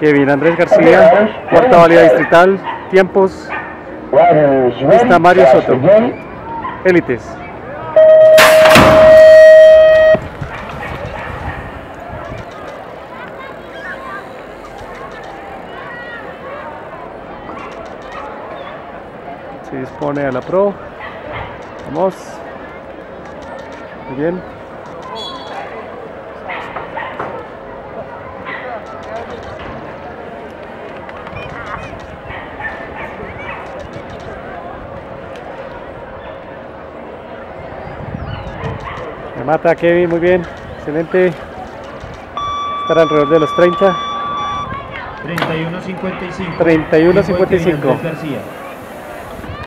Kevin Andrés García, cuarta válida distrital, tiempos, está Mario Soto, élites. Se dispone a la pro, vamos, muy bien. Me mata Kevin, muy bien, excelente. Estar alrededor de los 30. 31.55. 31.55.